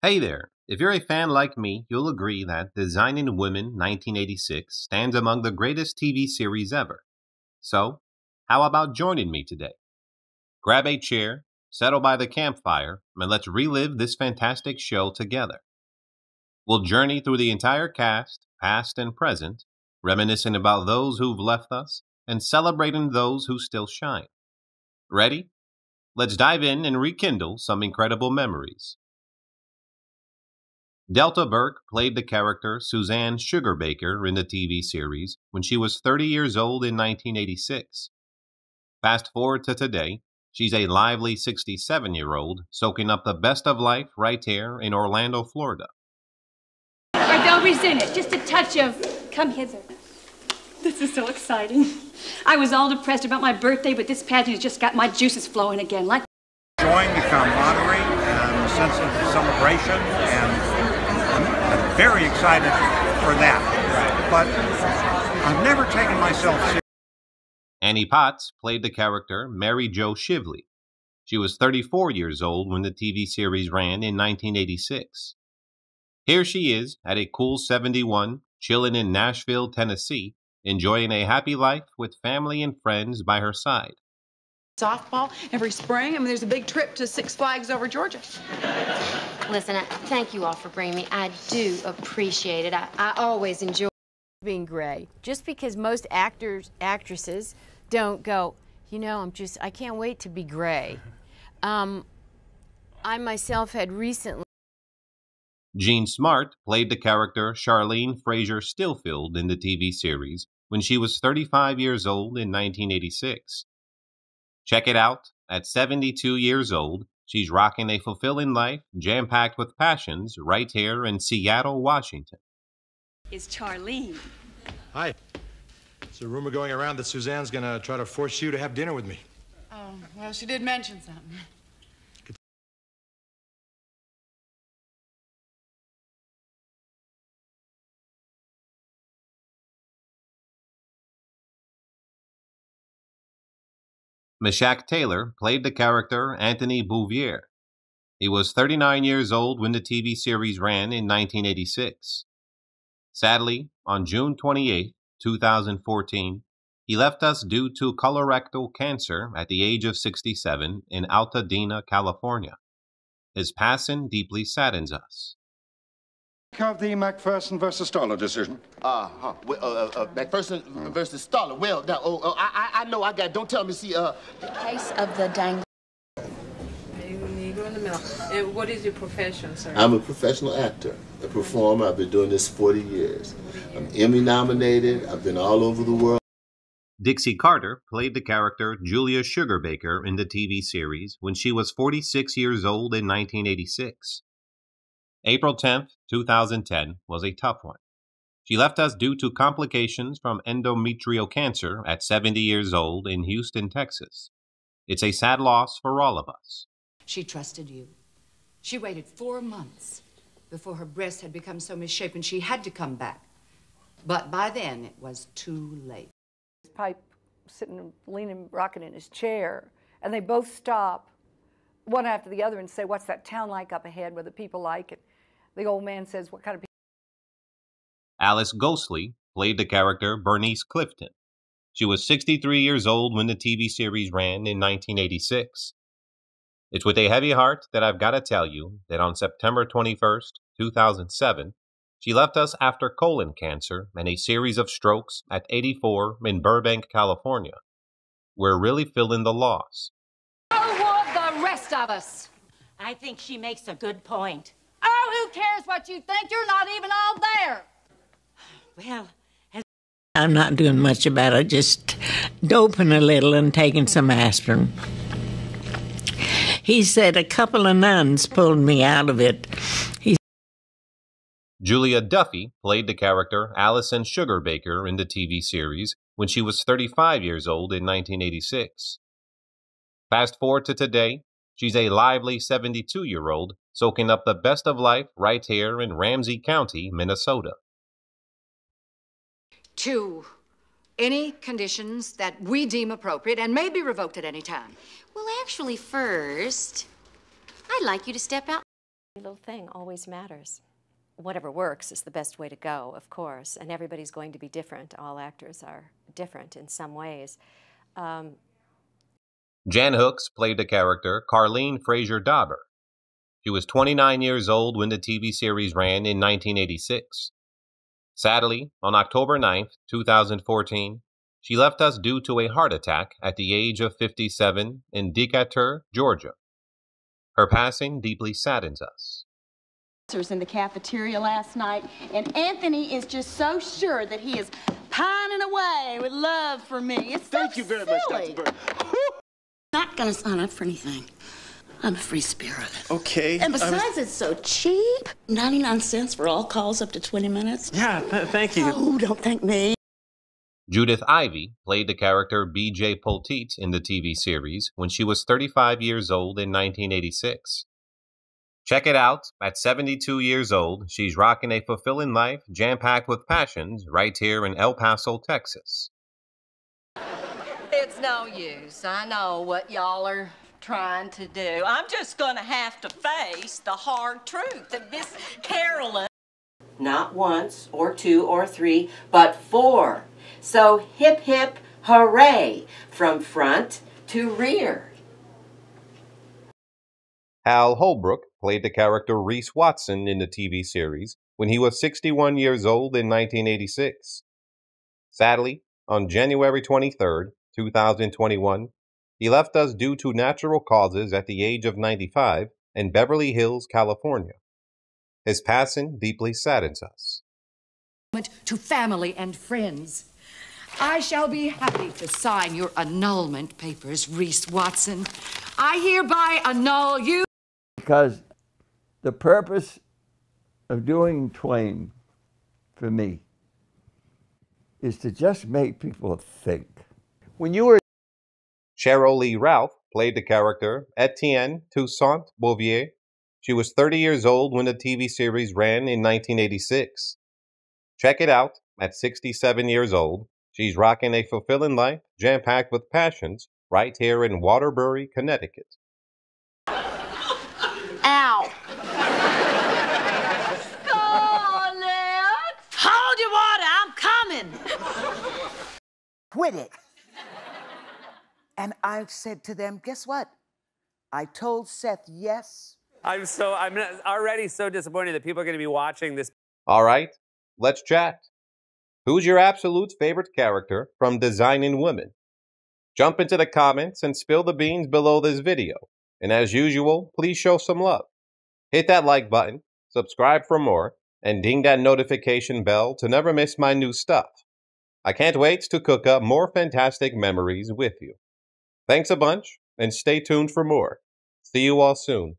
Hey there! If you're a fan like me, you'll agree that Designing Women 1986 stands among the greatest TV series ever. So, how about joining me today? Grab a chair, settle by the campfire, and let's relive this fantastic show together. We'll journey through the entire cast, past and present, reminiscing about those who've left us and celebrating those who still shine. Ready? Let's dive in and rekindle some incredible memories. Delta Burke played the character Suzanne Sugarbaker in the TV series when she was 30 years old in 1986. Fast forward to today, she's a lively 67 year old soaking up the best of life right here in Orlando, Florida. Or don't resent it, just a touch of come hither. This is so exciting. I was all depressed about my birthday, but this pageant has just got my juices flowing again. Like enjoying the camaraderie and um, the sense of celebration, and I'm, I'm very excited for that. But I've never taken myself seriously. Annie Potts played the character Mary Jo Shively. She was 34 years old when the TV series ran in 1986. Here she is at a cool 71, chilling in Nashville, Tennessee, enjoying a happy life with family and friends by her side. Softball every spring. I mean, there's a big trip to Six Flags over Georgia. Listen, I, thank you all for bringing me. I do appreciate it. I, I always enjoy being gray. Just because most actors, actresses don't go, you know, I'm just, I can't wait to be gray. Um, I myself had recently. Jean Smart played the character Charlene Frazier Stillfield in the TV series when she was 35 years old in 1986. Check it out. At 72 years old, she's rocking a fulfilling life jam packed with passions right here in Seattle, Washington. is Charlene. Hi. There's a rumor going around that Suzanne's gonna try to force you to have dinner with me. Oh, well, she did mention something. Meshach Taylor played the character Anthony Bouvier. He was 39 years old when the TV series ran in 1986. Sadly, on June 28, 2014, he left us due to colorectal cancer at the age of 67 in Altadena, California. His passing deeply saddens us. Of the McPherson versus Stoller decision. Uh huh. Well, uh, uh, McPherson versus Stoller. Well, now, oh, oh, I, I, I know. I got. Don't tell me. See, uh, the case of the dang. Negro in the middle. And what is your profession, sir? I'm a professional actor, a performer. I've been doing this 40 years. I'm Emmy nominated. I've been all over the world. Dixie Carter played the character Julia Sugarbaker in the TV series when she was 46 years old in 1986. April 10th, 2010 was a tough one. She left us due to complications from endometrial cancer at 70 years old in Houston, Texas. It's a sad loss for all of us. She trusted you. She waited four months before her breast had become so misshapen she had to come back. But by then it was too late. Pipe sitting, leaning, rocking in his chair, and they both stop one after the other and say, What's that town like up ahead? What the people like it? The old man says, What kind of people? Alice Ghostley played the character Bernice Clifton. She was 63 years old when the TV series ran in 1986. It's with a heavy heart that I've got to tell you that on September 21st, 2007, she left us after colon cancer and a series of strokes at 84 in Burbank, California. We're really feeling the loss. So would the rest of us. I think she makes a good point. Who cares what you think? You're not even all there. Well, I'm not doing much about it, just doping a little and taking some aspirin. He said a couple of nuns pulled me out of it. He Julia Duffy played the character Allison Sugarbaker in the TV series when she was 35 years old in 1986. Fast forward to today, she's a lively 72 year old soaking up the best of life right here in Ramsey County, Minnesota. Two, any conditions that we deem appropriate and may be revoked at any time. Well, actually, first, I'd like you to step out. little thing always matters. Whatever works is the best way to go, of course, and everybody's going to be different. All actors are different in some ways. Um, Jan Hooks played the character Carlene Frazier Dobber. She was 29 years old when the TV series ran in 1986. Sadly, on October 9, 2014, she left us due to a heart attack at the age of 57 in Decatur, Georgia. Her passing deeply saddens us. in the cafeteria last night, and Anthony is just so sure that he is pining away with love for me. It's Thank you very silly. much, Dr. Bird. Not gonna sign up for anything. I'm a free spirit. Okay. And I was- besides, it's so cheap. 99 cents for all calls up to 20 minutes. Yeah, th- thank you. Oh, don't thank me. Judith Ivey played the character B.J. Polteet in the TV series when she was 35 years old in 1986. Check it out. At 72 years old, she's rocking a fulfilling life jam packed with passions right here in El Paso, Texas. It's no use. I know what y'all are trying to do. I'm just gonna have to face the hard truth that Miss Carolyn. Not once or two or three, but four. So hip hip hooray from front to rear. Hal Holbrook played the character Reese Watson in the TV series when he was 61 years old in 1986. Sadly, on January 23, 2021, he left us due to natural causes at the age of 95 in Beverly Hills, California. His passing deeply saddens us. to family and friends. I shall be happy to sign your annulment papers, Reese Watson. I hereby annul you. Because the purpose of doing Twain for me is to just make people think. When you were Cheryl Lee Ralph played the character Etienne Toussaint Bouvier. She was 30 years old when the TV series ran in 1986. Check it out. At 67 years old, she's rocking a fulfilling life jam packed with passions right here in Waterbury, Connecticut. Ow. Hold your water, I'm coming. Quit it. And I said to them, guess what? I told Seth yes. I'm so I'm already so disappointed that people are going to be watching this. All right, let's chat. Who's your absolute favorite character from Designing Women? Jump into the comments and spill the beans below this video. And as usual, please show some love. Hit that like button, subscribe for more, and ding that notification bell to never miss my new stuff. I can't wait to cook up more fantastic memories with you. Thanks a bunch, and stay tuned for more. See you all soon.